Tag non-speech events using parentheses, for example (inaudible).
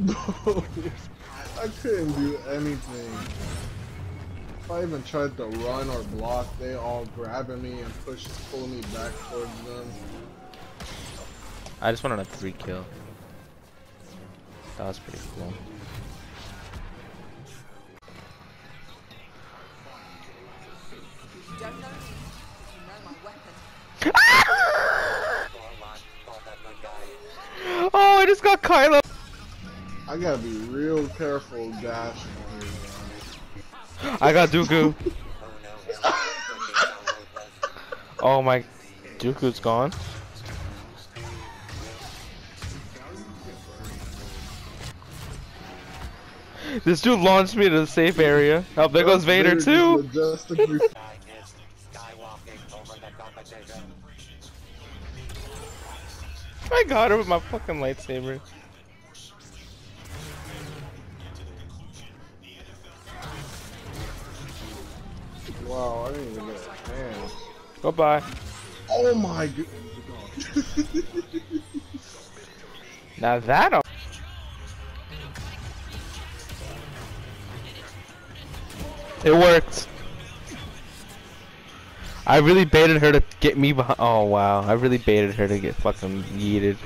(laughs) Bro, I couldn't do anything. If I even tried to run or block, they all grabbing me and push, pulling me back towards them. I just wanted a three kill. That was pretty cool. You don't know me, but you know my weapon. Oh, I just got Kylo. I gotta be real careful dashing here. I got Dooku. oh my, Dooku's gone. This dude launched me to the safe area. Oh, there goes Vader too. I got her with my fucking lightsaber. Wow, I didn't even get a chance. Goodbye. Oh my god. (laughs) Now that. i It worked. I really baited her to get me behind. Oh wow, I really baited her to get fucking yeeted.